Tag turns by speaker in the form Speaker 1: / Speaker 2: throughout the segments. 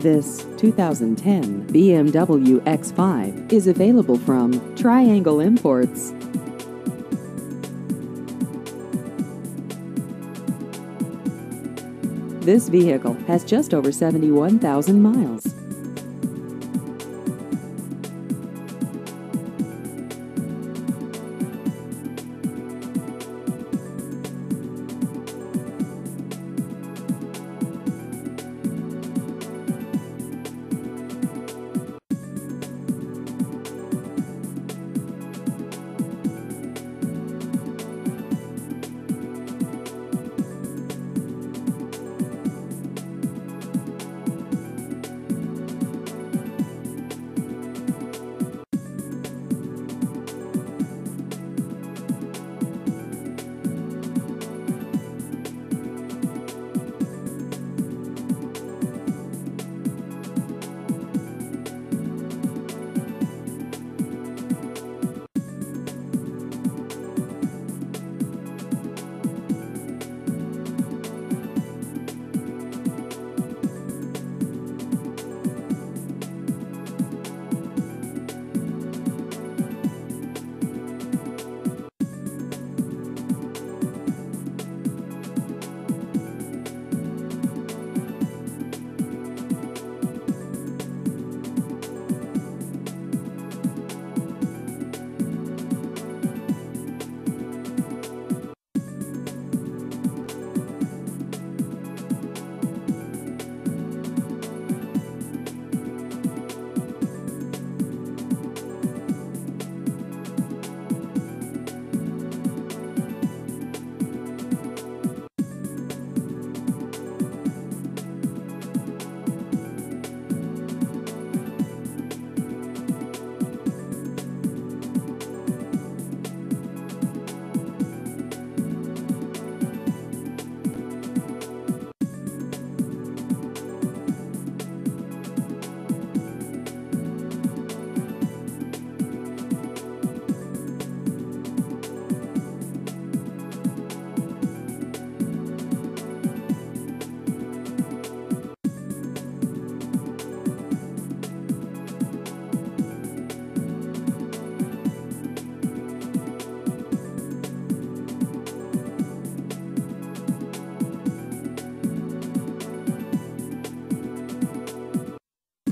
Speaker 1: This 2010 BMW X5 is available from Triangle Imports. This vehicle has just over 71,000 miles.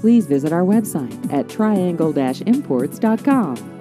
Speaker 1: Please visit our website at triangle-imports.com.